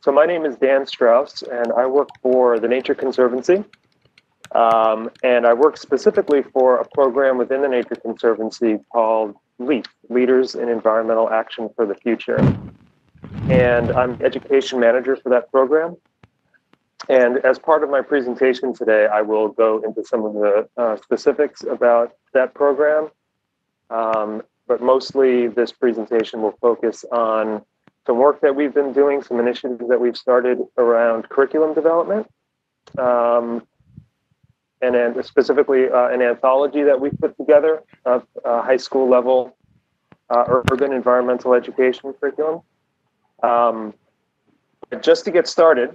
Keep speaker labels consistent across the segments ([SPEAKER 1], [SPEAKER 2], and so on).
[SPEAKER 1] so my name is Dan Strauss, and I work for the Nature Conservancy. Um, and I work specifically for a program within the Nature Conservancy called LEAF, Leaders in Environmental Action for the Future. And I'm education manager for that program. And as part of my presentation today, I will go into some of the uh, specifics about that program. Um, but mostly this presentation will focus on some work that we've been doing, some initiatives that we've started around curriculum development, um, and then specifically uh, an anthology that we put together of uh, high school level uh, urban environmental education curriculum. Um, just to get started,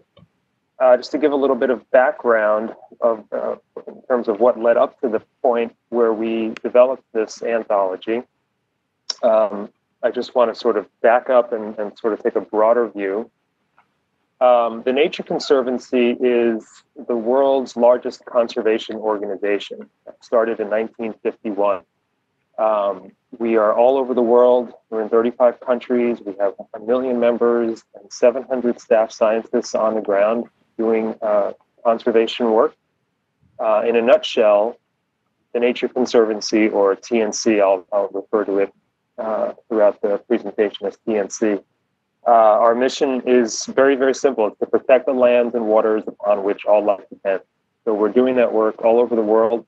[SPEAKER 1] uh, just to give a little bit of background of uh, in terms of what led up to the point where we developed this anthology. Um, I just want to sort of back up and, and sort of take a broader view. Um, the Nature Conservancy is the world's largest conservation organization. It started in 1951. Um, we are all over the world. We're in 35 countries. We have a million members and 700 staff scientists on the ground doing uh, conservation work. Uh, in a nutshell, the Nature Conservancy, or TNC, I'll, I'll refer to it uh, throughout the presentation as TNC. Uh, our mission is very, very simple. It's to protect the lands and waters upon which all life depends. So we're doing that work all over the world,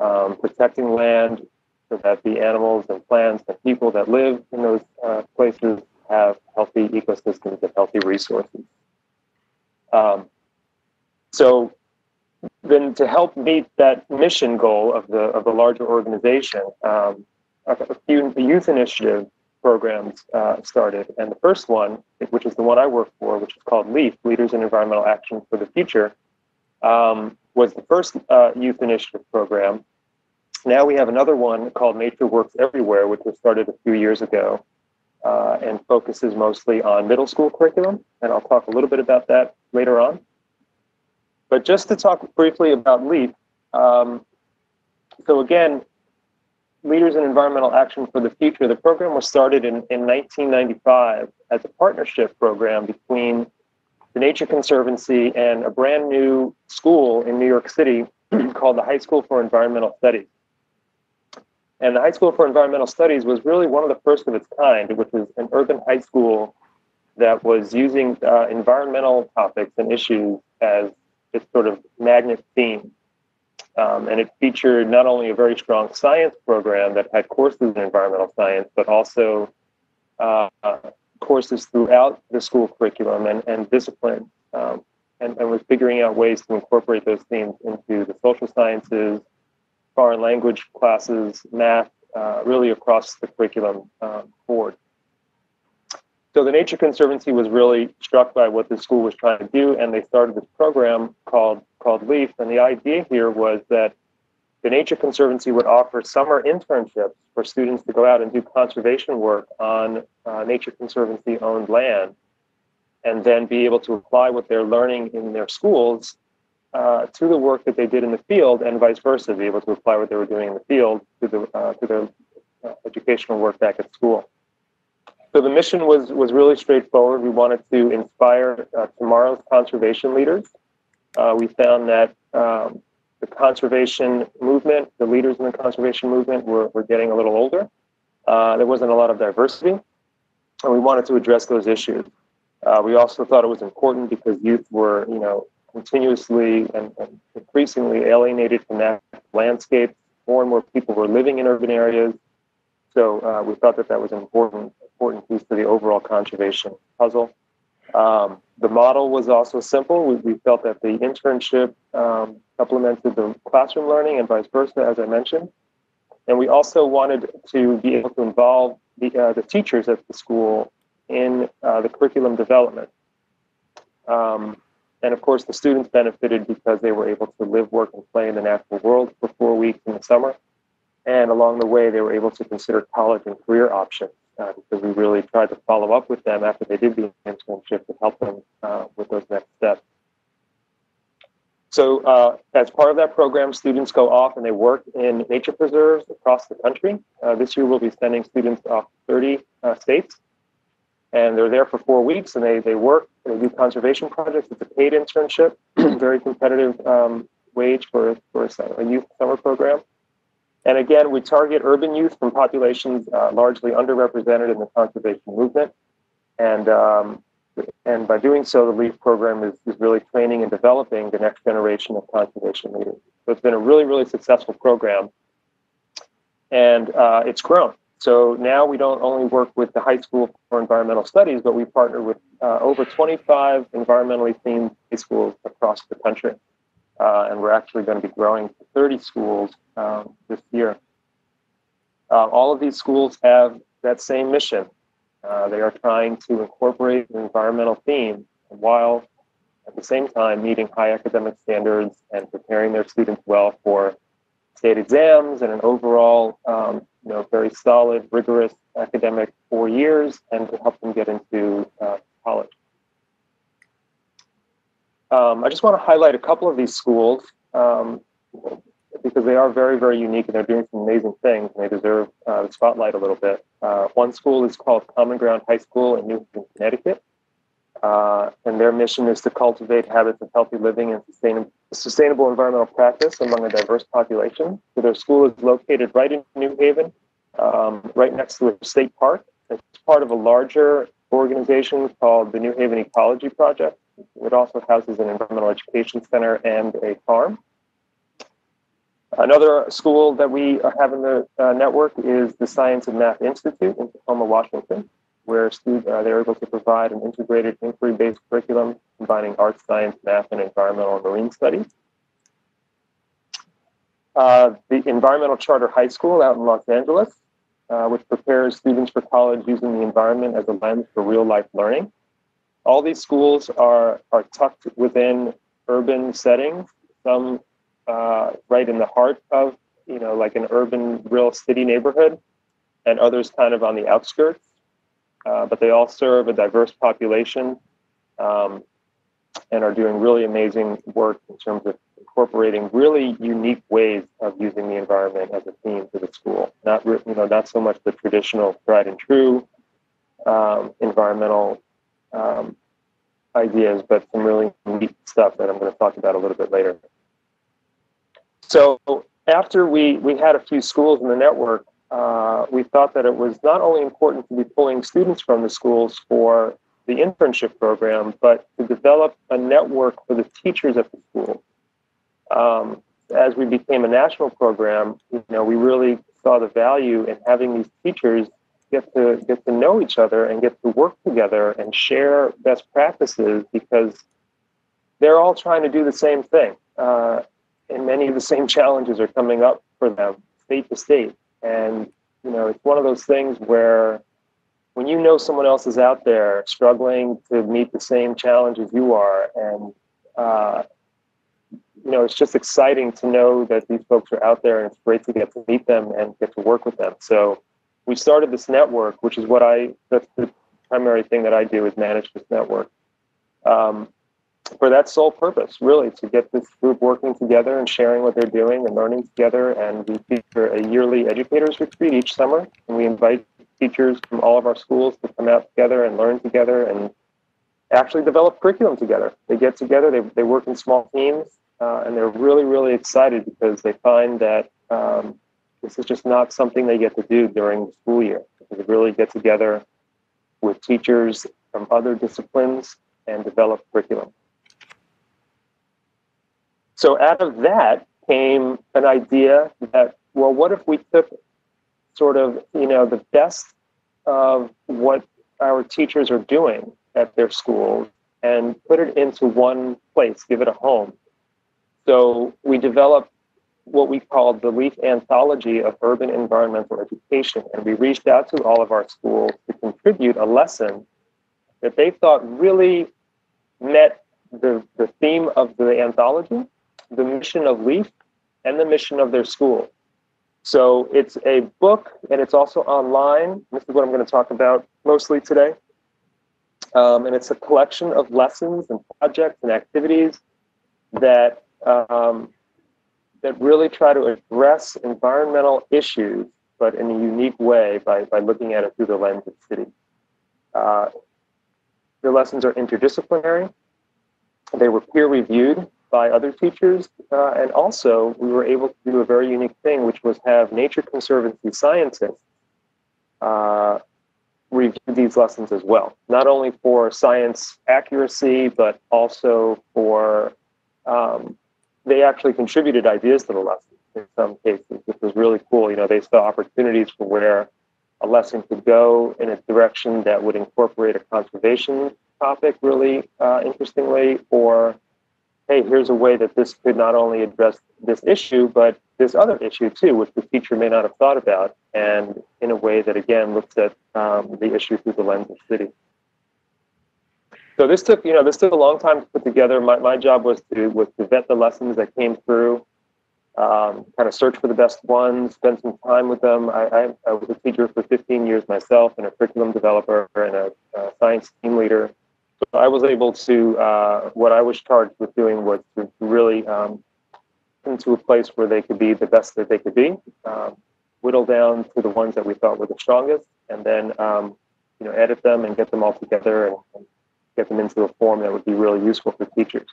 [SPEAKER 1] um, protecting land so that the animals and plants and people that live in those uh, places have healthy ecosystems and healthy resources. Um, so then to help meet that mission goal of the, of the larger organization, um, a few youth initiative programs uh, started. And the first one, which is the one I work for, which is called LEAF, Leaders in Environmental Action for the Future, um, was the first uh, youth initiative program. Now we have another one called Nature Works Everywhere, which was started a few years ago uh, and focuses mostly on middle school curriculum. And I'll talk a little bit about that later on. But just to talk briefly about LEAF, um, so again, Leaders in Environmental Action for the Future, the program was started in, in 1995 as a partnership program between the Nature Conservancy and a brand new school in New York City called the High School for Environmental Studies. And the High School for Environmental Studies was really one of the first of its kind, which was an urban high school that was using uh, environmental topics and issues as its sort of magnet theme. Um, and it featured not only a very strong science program that had courses in environmental science, but also uh, courses throughout the school curriculum and, and discipline, um, and, and was figuring out ways to incorporate those themes into the social sciences, foreign language classes, math, uh, really across the curriculum um, board. So the Nature Conservancy was really struck by what the school was trying to do, and they started this program called called LEAF. And the idea here was that the Nature Conservancy would offer summer internships for students to go out and do conservation work on uh, Nature Conservancy owned land, and then be able to apply what they're learning in their schools uh, to the work that they did in the field, and vice versa, be able to apply what they were doing in the field to the uh, to their uh, educational work back at school. So the mission was was really straightforward. We wanted to inspire uh, tomorrow's conservation leaders. Uh, we found that um, the conservation movement, the leaders in the conservation movement, were, were getting a little older. Uh, there wasn't a lot of diversity, and we wanted to address those issues. Uh, we also thought it was important because youth were, you know, continuously and, and increasingly alienated from that landscape. More and more people were living in urban areas, so uh, we thought that that was an important important piece to the overall conservation puzzle. Um, the model was also simple. We, we felt that the internship um, supplemented the classroom learning and vice versa, as I mentioned. And we also wanted to be able to involve the, uh, the teachers at the school in uh, the curriculum development. Um, and of course, the students benefited because they were able to live, work, and play in the natural world for four weeks in the summer. And along the way, they were able to consider college and career options uh, because we really tried to follow up with them after they did the internship to help them uh, with those next steps. So, uh, as part of that program, students go off and they work in nature preserves across the country. Uh, this year, we'll be sending students off 30 uh, states, and they're there for four weeks and they, they work they do conservation projects. It's a paid internship, very competitive um, wage for, for a youth summer program. And again, we target urban youth from populations uh, largely underrepresented in the conservation movement. And, um, and by doing so, the LEAF program is, is really training and developing the next generation of conservation leaders. So it's been a really, really successful program. And uh, it's grown. So now we don't only work with the high school for environmental studies, but we partner with uh, over 25 environmentally themed high schools across the country. Uh, and we're actually going to be growing to 30 schools um, this year. Uh, all of these schools have that same mission. Uh, they are trying to incorporate an environmental theme while at the same time meeting high academic standards and preparing their students well for state exams and an overall um, you know, very solid, rigorous academic four years and to help them get into uh, college. Um, I just want to highlight a couple of these schools um, because they are very, very unique and they're doing some amazing things and they deserve uh, the spotlight a little bit. Uh, one school is called Common Ground High School in New Haven, Connecticut. Uh, and their mission is to cultivate habits of healthy living and sustainable, sustainable environmental practice among a diverse population. So their school is located right in New Haven, um, right next to a state park. It's part of a larger organization called the New Haven Ecology Project. It also houses an environmental education center and a farm. Another school that we have in the uh, network is the Science and Math Institute in Tacoma, Washington, where students, uh, they're able to provide an integrated inquiry-based curriculum combining art, science, math, and environmental and marine studies. Uh, the Environmental Charter High School out in Los Angeles, uh, which prepares students for college using the environment as a lens for real-life learning. All these schools are, are tucked within urban settings, some uh, right in the heart of, you know, like an urban, real city neighborhood, and others kind of on the outskirts. Uh, but they all serve a diverse population um, and are doing really amazing work in terms of incorporating really unique ways of using the environment as a theme for the school. Not you know not so much the traditional tried and true um, environmental um, ideas, but some really neat stuff that I'm going to talk about a little bit later. So after we, we had a few schools in the network, uh, we thought that it was not only important to be pulling students from the schools for the internship program, but to develop a network for the teachers at the school. Um, as we became a national program, you know, we really saw the value in having these teachers get to get to know each other and get to work together and share best practices because they're all trying to do the same thing. Uh, and many of the same challenges are coming up for them state to state. And, you know, it's one of those things where when you know someone else is out there struggling to meet the same challenges you are, and, uh, you know, it's just exciting to know that these folks are out there and it's great to get to meet them and get to work with them. So we started this network, which is what I, that's the primary thing that I do is manage this network. Um, for that sole purpose, really, to get this group working together and sharing what they're doing and learning together. And we feature a yearly educators retreat each summer, and we invite teachers from all of our schools to come out together and learn together and actually develop curriculum together. They get together, they, they work in small teams, uh, and they're really, really excited because they find that um, this is just not something they get to do during the school year. They really get together with teachers from other disciplines and develop curriculum. So out of that came an idea that, well, what if we took sort of, you know, the best of what our teachers are doing at their schools and put it into one place, give it a home. So we developed what we called the Leaf Anthology of Urban Environmental Education. And we reached out to all of our schools to contribute a lesson that they thought really met the, the theme of the anthology the mission of Leaf and the mission of their school. So it's a book and it's also online. This is what I'm going to talk about mostly today. Um, and it's a collection of lessons and projects and activities that um, that really try to address environmental issues, but in a unique way by, by looking at it through the lens of city. Uh, the lessons are interdisciplinary. They were peer reviewed by other teachers. Uh, and also, we were able to do a very unique thing, which was have Nature Conservancy scientists uh, review these lessons as well, not only for science accuracy, but also for um, they actually contributed ideas to the lesson in some cases, which was really cool. You know, they saw opportunities for where a lesson could go in a direction that would incorporate a conservation topic really uh, interestingly, or hey, here's a way that this could not only address this issue, but this other issue too, which the teacher may not have thought about, and in a way that again looks at um, the issue through the lens of city. So this took, you know, this took a long time to put together. My, my job was to was to vet the lessons that came through, um, kind of search for the best ones, spend some time with them. I, I, I, was a teacher for 15 years myself, and a curriculum developer and a, a science team leader. So I was able to, uh, what I was charged with doing was to really um, into a place where they could be the best that they could be, um, whittle down to the ones that we thought were the strongest, and then um, you know edit them and get them all together and, and, get them into a form that would be really useful for teachers.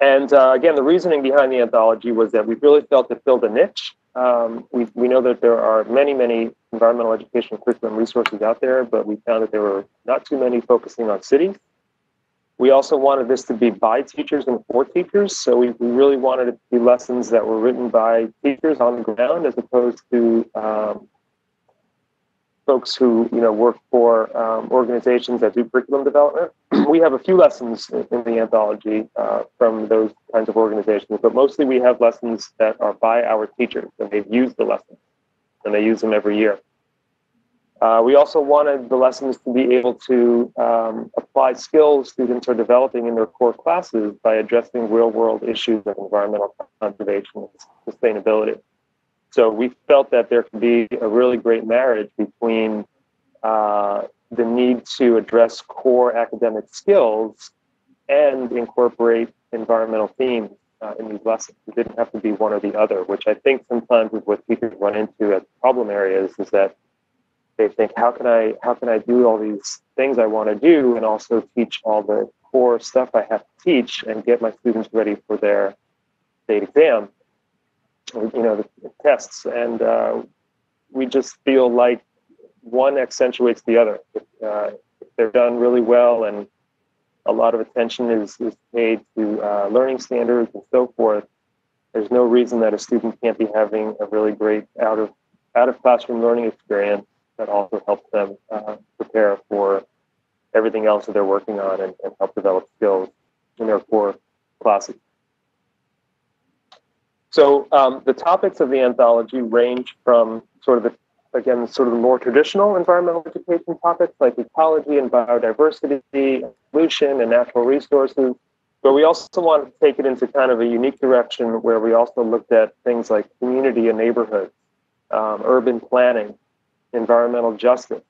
[SPEAKER 1] And uh, again, the reasoning behind the anthology was that we really felt it filled a niche. Um, we, we know that there are many, many environmental education curriculum resources out there, but we found that there were not too many focusing on cities. We also wanted this to be by teachers and for teachers. So we, we really wanted it to be lessons that were written by teachers on the ground as opposed to um, folks who you know work for um, organizations that do curriculum development. we have a few lessons in the anthology uh, from those kinds of organizations, but mostly we have lessons that are by our teachers and they've used the lessons and they use them every year. Uh, we also wanted the lessons to be able to um, apply skills students are developing in their core classes by addressing real world issues of environmental conservation and sustainability. So we felt that there could be a really great marriage between uh, the need to address core academic skills and incorporate environmental themes uh, in these lessons. It didn't have to be one or the other, which I think sometimes is what teachers run into as problem areas is that they think how can i how can i do all these things i want to do and also teach all the core stuff i have to teach and get my students ready for their state exam you know the tests and uh, we just feel like one accentuates the other if, uh, if, they're done really well and a lot of attention is, is paid to uh, learning standards and so forth there's no reason that a student can't be having a really great out of out of classroom learning experience that also helps them uh, prepare for everything else that they're working on and, and help develop skills in their core classes. So um, the topics of the anthology range from sort of the, again, sort of the more traditional environmental education topics like ecology and biodiversity, pollution and natural resources, but we also want to take it into kind of a unique direction where we also looked at things like community and neighborhoods, um, urban planning, environmental justice,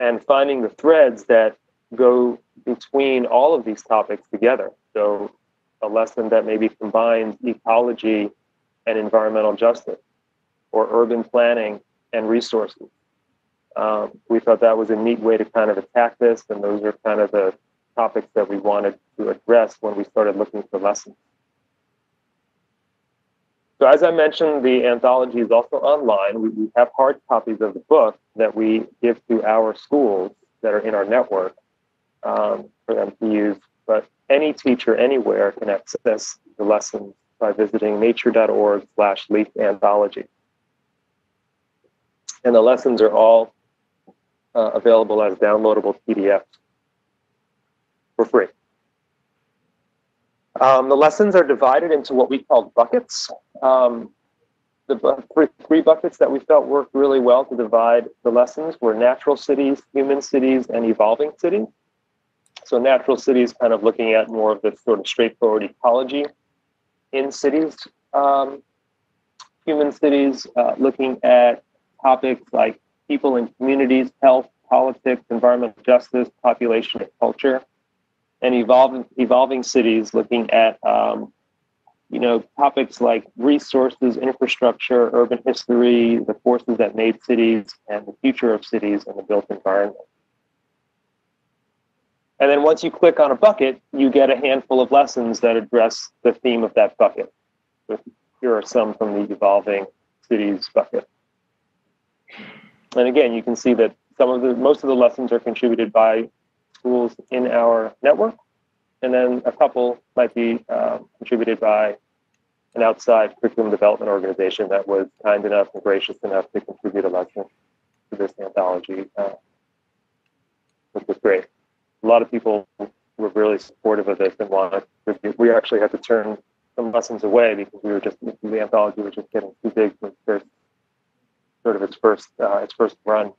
[SPEAKER 1] and finding the threads that go between all of these topics together. So, a lesson that maybe combines ecology and environmental justice, or urban planning and resources. Um, we thought that was a neat way to kind of attack this, and those are kind of the topics that we wanted to address when we started looking for lessons. So as I mentioned, the anthology is also online. We, we, have hard copies of the book that we give to our schools that are in our network um, for them to use. But any teacher anywhere can access the lessons by visiting nature.org slash leaf anthology. And the lessons are all uh, available as downloadable PDFs for free. Um, the lessons are divided into what we call buckets. Um, the bu- three, three buckets that we felt worked really well to divide the lessons were natural cities, human cities, and evolving cities. So natural cities kind of looking at more of the sort of straightforward ecology in cities. Um, human cities uh, looking at topics like people and communities, health, politics, environmental justice, population, and culture and evolving evolving cities, looking at um, you know topics like resources, infrastructure, urban history, the forces that made cities, and the future of cities and the built environment. And then once you click on a bucket, you get a handful of lessons that address the theme of that bucket. So here are some from the evolving cities bucket. And again, you can see that some of the most of the lessons are contributed by schools in our network, and then a couple might be uh, contributed by an outside curriculum development organization that was kind enough and gracious enough to contribute a lesson to this anthology, uh, which was great. A lot of people were really supportive of this and wanted. To, we actually had to turn some lessons away because we were just the anthology was just getting too big for its first, sort of its first uh, its first run.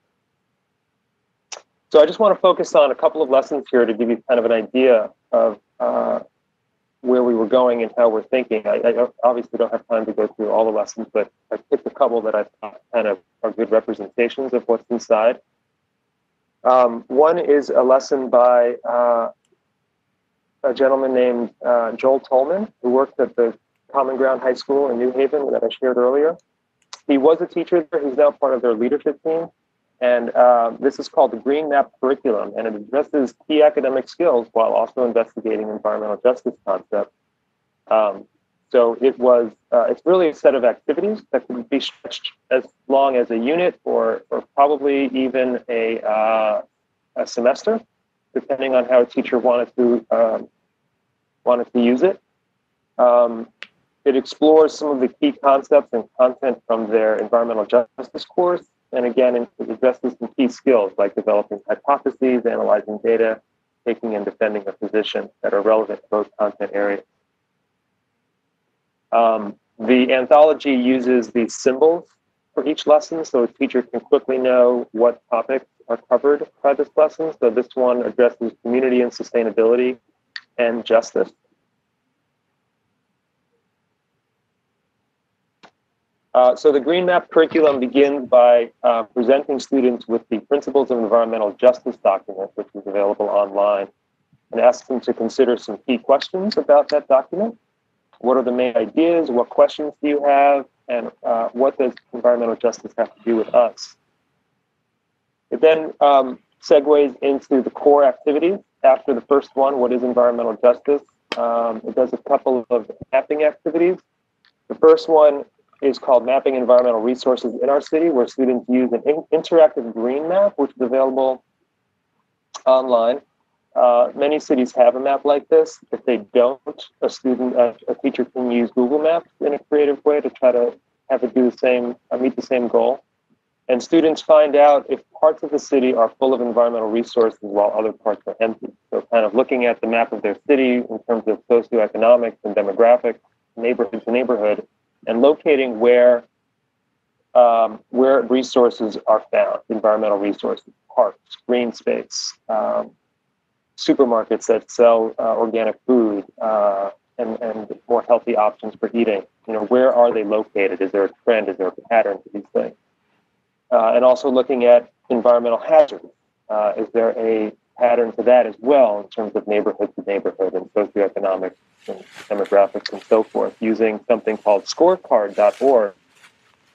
[SPEAKER 1] So I just want to focus on a couple of lessons here to give you kind of an idea of uh, where we were going and how we're thinking. I, I, obviously don't have time to go through all the lessons, but I picked a couple that I thought kind of are good representations of what's inside. Um, one is a lesson by uh, a gentleman named uh, Joel Tolman, who worked at the Common Ground High School in New Haven that I shared earlier. He was a teacher there. He's now part of their leadership team. And uh, this is called the Green Map Curriculum, and it addresses key academic skills while also investigating environmental justice concepts. Um, so it was, uh, it's really a set of activities that can be stretched as long as a unit or, or probably even a, uh, a semester, depending on how a teacher wanted to, um, wanted to use it. Um, it explores some of the key concepts and content from their environmental justice course and again, it addresses some key skills like developing hypotheses, analyzing data, taking and defending a position that are relevant to both content areas. Um, the anthology uses these symbols for each lesson, so a teacher can quickly know what topics are covered by this lesson. So this one addresses community and sustainability and justice. Uh, so the Green Map curriculum begins by uh, presenting students with the Principles of Environmental Justice document, which is available online, and asks them to consider some key questions about that document. What are the main ideas? What questions do you have? And uh, what does environmental justice have to do with us? It then um, segues into the core activities. After the first one, what is environmental justice? Um, it does a couple of mapping activities. The first one is called Mapping Environmental Resources in Our City, where students use an in interactive green map, which is available online. Uh, many cities have a map like this. If they don't, a student, a teacher can use Google Maps in a creative way to try to have it do the same, uh, meet the same goal. And students find out if parts of the city are full of environmental resources while other parts are empty. So kind of looking at the map of their city in terms of socioeconomics and demographics, neighborhood to neighborhood, and locating where um, where resources are found, environmental resources, parks, green space, um, supermarkets that sell uh, organic food uh, and, and more healthy options for eating. You know, where are they located? Is there a trend? Is there a pattern to these things? Uh, and also looking at environmental hazards. Uh, is there a pattern to that as well in terms of neighborhood to neighborhood and socioeconomic and demographics and so forth using something called scorecard.org,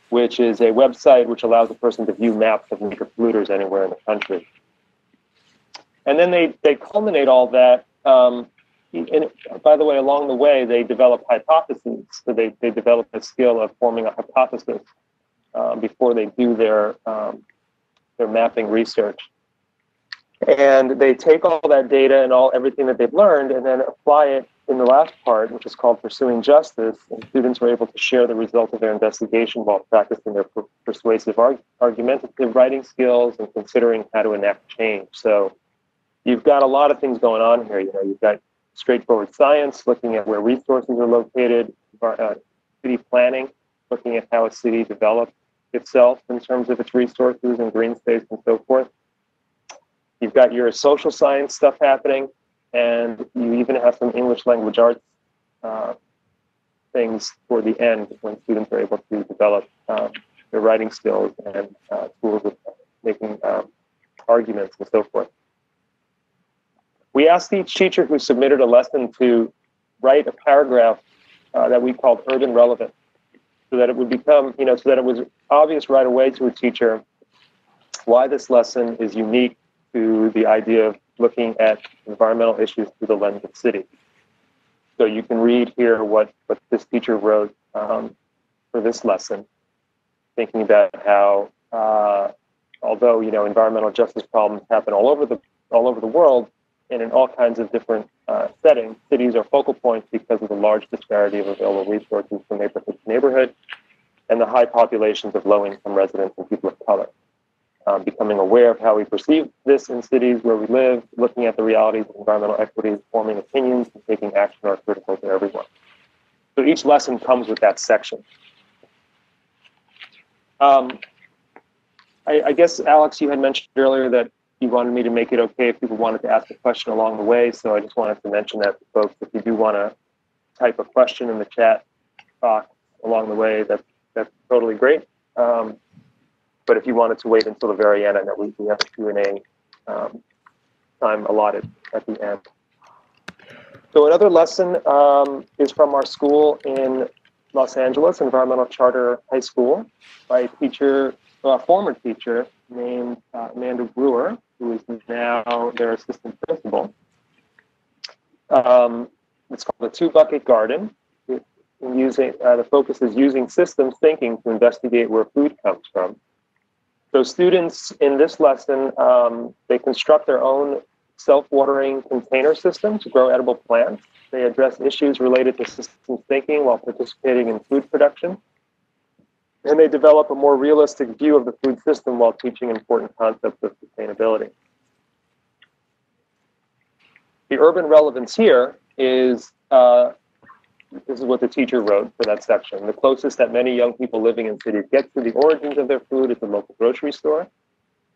[SPEAKER 1] which is a website which allows a person to view maps of major polluters anywhere in the country. And then they, they culminate all that. Um, and by the way, along the way, they develop hypotheses. So they, they develop a skill of forming a hypothesis uh, before they do their, um, their mapping research and they take all that data and all everything that they've learned and then apply it in the last part which is called pursuing justice and students were able to share the result of their investigation while practicing their per- persuasive arg- argumentative writing skills and considering how to enact change so you've got a lot of things going on here you know you've got straightforward science looking at where resources are located uh, city planning looking at how a city develops itself in terms of its resources and green space and so forth You've got your social science stuff happening, and you even have some English language arts uh, things for the end when students are able to develop um, their writing skills and uh, tools of making um, arguments and so forth. We asked each teacher who submitted a lesson to write a paragraph uh, that we called urban relevant so that it would become, you know, so that it was obvious right away to a teacher why this lesson is unique to the idea of looking at environmental issues through the lens of city. So you can read here what, what this teacher wrote um, for this lesson, thinking about how, uh, although you know environmental justice problems happen all over the all over the world and in all kinds of different uh, settings, cities are focal points because of the large disparity of available resources from neighborhood to neighborhood and the high populations of low-income residents and people of color um, becoming aware of how we perceive this in cities where we live, looking at the realities of environmental equities, forming opinions, and taking action are critical to everyone. So each lesson comes with that section. Um, I, I, guess, Alex, you had mentioned earlier that you wanted me to make it okay if people wanted to ask a question along the way. So I just wanted to mention that to folks. If you do want to type a question in the chat box along the way, that's, that's totally great. Um, but if you wanted to wait until the very end, I know we, we have a Q&A um, time allotted at the end. So another lesson um, is from our school in Los Angeles, Environmental Charter High School, by a teacher, a former teacher named uh, Amanda Brewer, who is now their assistant principal. Um, it's called the Two Bucket Garden. using uh, the focus is using systems thinking to investigate where food comes from. So students in this lesson, um, they construct their own self-watering container system to grow edible plants. They address issues related to systems thinking while participating in food production. And they develop a more realistic view of the food system while teaching important concepts of sustainability. The urban relevance here is uh, this is what the teacher wrote for that section. The closest that many young people living in cities get to the origins of their food is the local grocery store.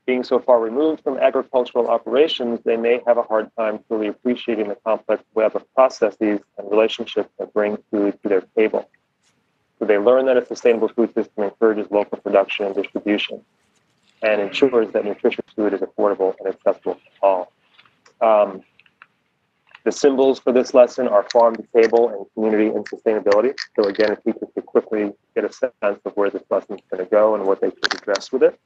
[SPEAKER 1] Being so far removed from agricultural operations, they may have a hard time fully appreciating the complex web of processes and relationships that bring food to their table. So they learn that a sustainable food system encourages local production and distribution and ensures that nutritious food is affordable and accessible to all. Um, the symbols for this lesson are farm to table and community and sustainability. So again, it teaches could quickly get a sense of where this lesson is going to go and what they could address with it.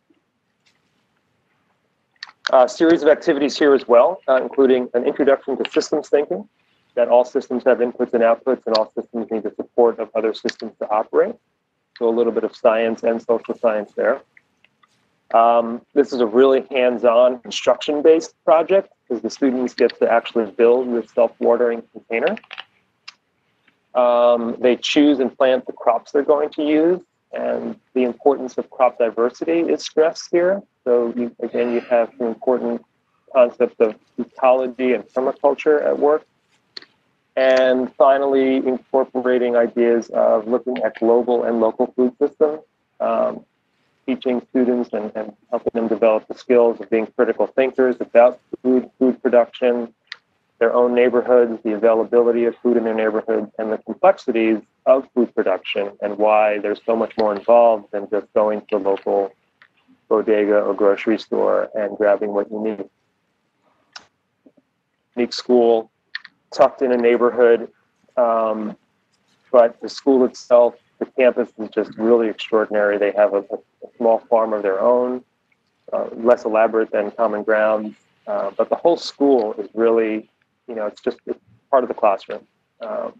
[SPEAKER 1] A series of activities here as well, uh, including an introduction to systems thinking, that all systems have inputs and outputs and all systems need the support of other systems to operate. So a little bit of science and social science there. Um, this is a really hands-on construction-based project because the students get to actually build this self-watering container. Um, they choose and plant the crops they're going to use, and the importance of crop diversity is stressed here. So you, again, you have some important concepts of ecology and permaculture at work. And finally, incorporating ideas of looking at global and local food systems. Um, teaching students and, and helping them develop the skills of being critical thinkers about food, food production, their own neighborhoods, the availability of food in their neighborhoods, and the complexities of food production and why there's so much more involved than just going to the local bodega or grocery store and grabbing what you need. Unique school, tucked in a neighborhood, um, but the school itself the campus is just really extraordinary. They have a, a small farm of their own, uh, less elaborate than Common Ground, uh, but the whole school is really, you know, it's just it's part of the classroom. Um,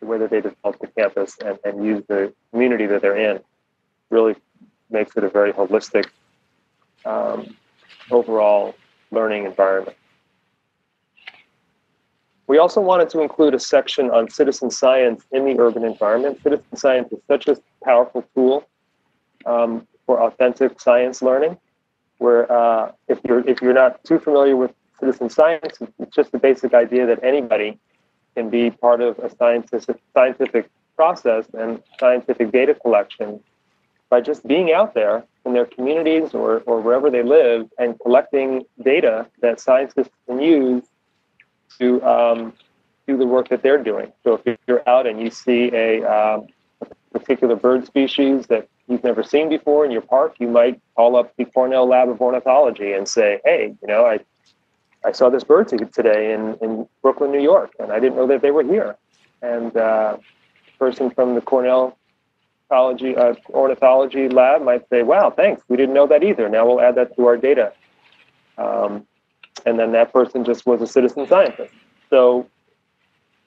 [SPEAKER 1] the way that they develop the campus and, and use the community that they're in really makes it a very holistic um, overall learning environment. We also wanted to include a section on citizen science in the urban environment. Citizen science is such a powerful tool um, for authentic science learning. Where uh, if you're if you're not too familiar with citizen science, it's just the basic idea that anybody can be part of a scientific scientific process and scientific data collection by just being out there in their communities or, or wherever they live and collecting data that scientists can use to um, do the work that they're doing. So if you're out and you see a, um, a particular bird species that you've never seen before in your park, you might call up the Cornell Lab of Ornithology and say, "Hey, you know, I I saw this bird today in in Brooklyn, New York, and I didn't know that they were here." And uh, person from the Cornell Ornithology, uh, Ornithology Lab might say, "Wow, thanks. We didn't know that either. Now we'll add that to our data." Um, and then that person just was a citizen scientist. So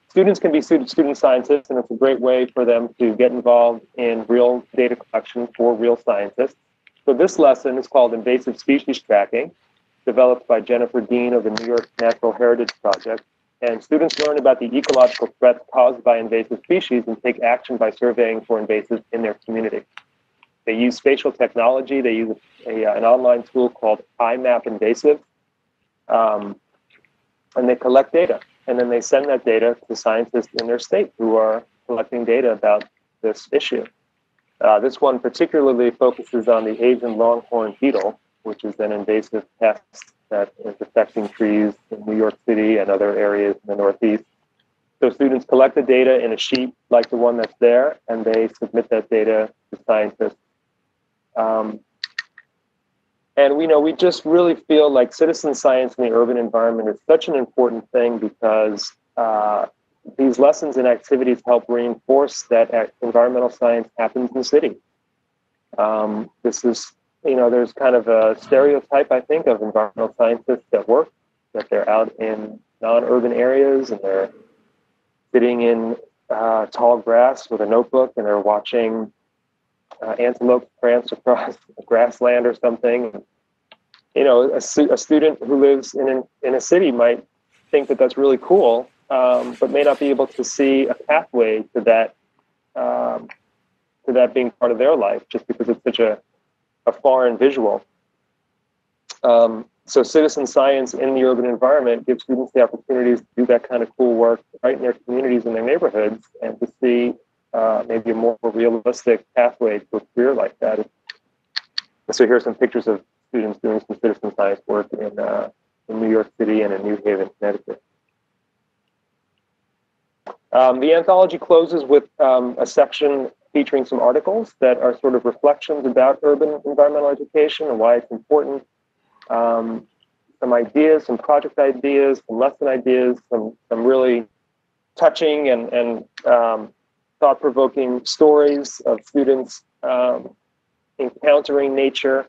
[SPEAKER 1] students can be student scientists, and it's a great way for them to get involved in real data collection for real scientists. So this lesson is called Invasive Species Tracking, developed by Jennifer Dean of the New York Natural Heritage Project. And students learn about the ecological threats caused by invasive species and take action by surveying for invasives in their community. They use spatial technology. They use a, an online tool called IMAP Invasive. Um, and they collect data. And then they send that data to scientists in their state who are collecting data about this issue. Uh, this one particularly focuses on the Asian longhorn beetle, which is an invasive pest that is affecting trees in New York City and other areas in the Northeast. So students collect the data in a sheet like the one that's there, and they submit that data to scientists. Um, and we know we just really feel like citizen science in the urban environment is such an important thing because uh, these lessons and activities help reinforce that environmental science happens in the city. Um, this is, you know, there's kind of a stereotype, I think, of environmental scientists that work, that they're out in non urban areas and they're sitting in uh, tall grass with a notebook and they're watching uh, antelope prance across grassland or something. You know, a, a student who lives in, an, in a city might think that that's really cool um, but may not be able to see a pathway to that um, to that being part of their life, just because it's such a, a foreign visual. Um, so citizen science in the urban environment gives students the opportunities to do that kind of cool work right in their communities and their neighborhoods and to see uh, maybe a more realistic pathway to a career like that. So here are some pictures of students doing some citizen science work in, uh, in New York City and in New Haven, Connecticut. Um, the anthology closes with um, a section featuring some articles that are sort of reflections about urban environmental education and why it's important. Um, some ideas, some project ideas, some lesson ideas, some, some really touching and, and um, thought provoking stories of students um, encountering nature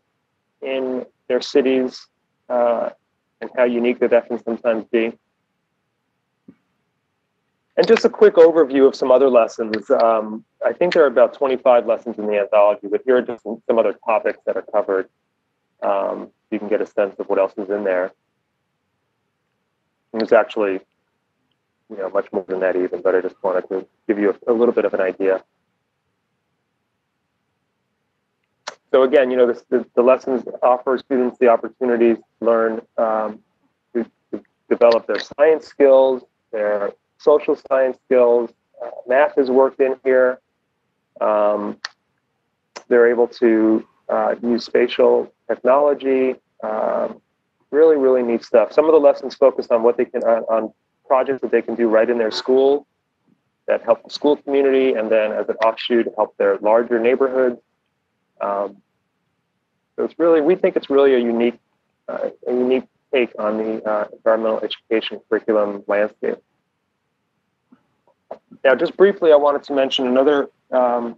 [SPEAKER 1] in their cities uh, and how unique that, that can sometimes be. And just a quick overview of some other lessons. Um, I think there are about 25 lessons in the anthology, but here are just some, other topics that are covered. Um, you can get a sense of what else is in there. And there's actually, you know, much more than that even, but I just wanted to give you a, a little bit of an idea. So again, you know, this, the, the, lessons offer students the opportunities to learn um, to, to develop their science skills, their social science skills. Uh, math is worked in here. Um, they're able to uh, use spatial technology. Um, really, really neat stuff. Some of the lessons focus on what they can on, on projects that they can do right in their school that help the school community, and then as an offshoot, help their larger neighborhood. Um, so it's really, we think it's really a unique, uh, a unique take on the uh, environmental education curriculum landscape. Now, just briefly, I wanted to mention another um,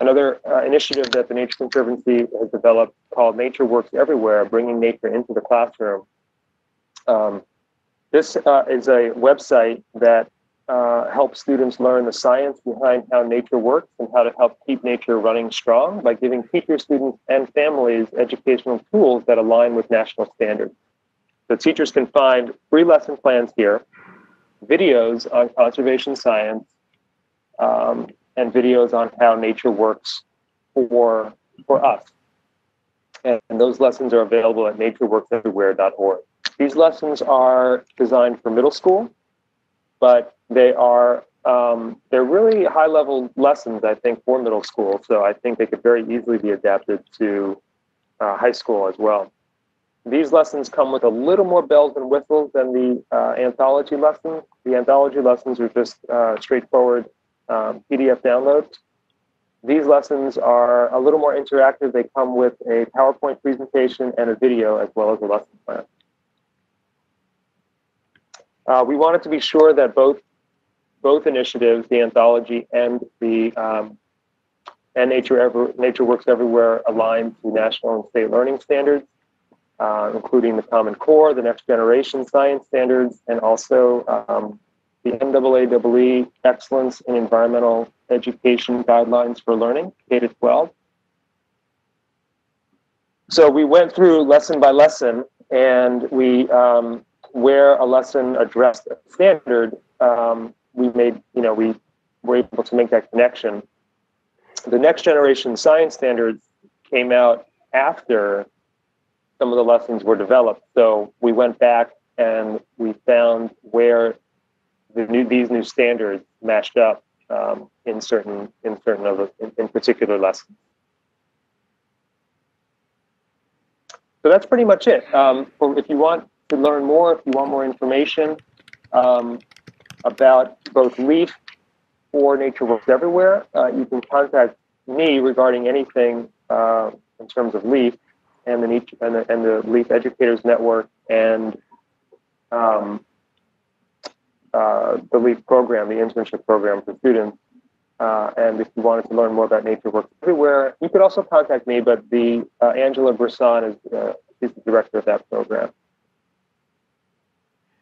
[SPEAKER 1] another uh, initiative that the Nature Conservancy has developed called Nature Works Everywhere, bringing nature into the classroom. Um, this uh, is a website that uh, helps students learn the science behind how nature works and how to help keep nature running strong by giving teachers, students, and families educational tools that align with national standards. So teachers can find free lesson plans here videos on conservation science um, and videos on how nature works for for us. And, and those lessons are available at natureworkseverywhere.org. These lessons are designed for middle school, but they are um, they're really high level lessons, I think, for middle school. So I think they could very easily be adapted to uh, high school as well. These lessons come with a little more bells and whistles than the uh, anthology lessons. The anthology lessons are just uh, straightforward um, PDF downloads. These lessons are a little more interactive. They come with a PowerPoint presentation and a video as well as a lesson plan. Uh, we wanted to be sure that both both initiatives, the anthology and the um, and Nature Ever, Nature Works Everywhere, aligned to national and state learning standards. uh, including the Common Core, the Next Generation Science Standards, and also um, the NAAEE Excellence in Environmental Education Guidelines for Learning, K 12. So we went through lesson by lesson, and we, um, where a lesson addressed a standard, um, we made, you know, we were able to make that connection. The next generation science standards came out after some of the lessons were developed. So we went back and we found where the new these new standards matched up um, in certain in certain of in, in particular lessons. So that's pretty much it. Um, if you want to learn more, if you want more information um, about both LEAF or Nature Works Everywhere, uh, you can contact me regarding anything uh, in terms of LEAF and the, and the, and the LEAF Educators Network and um, uh, the LEAF program, the internship program for students. Uh, and if you wanted to learn more about Nature Works Everywhere, you could also contact me, but the uh, Angela Brisson is uh, she's the director of that program.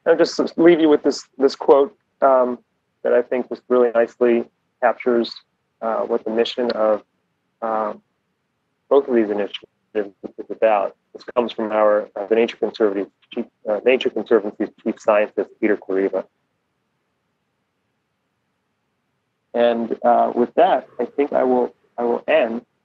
[SPEAKER 1] I'll just leave you with this, this quote um, that I think just really nicely captures uh, what the mission of um, both of these initiatives is about. This comes from our uh, the Nature Conservancy chief, uh, Nature Conservancy's chief scientist Peter Kareiva. And uh, with that, I think I will I will end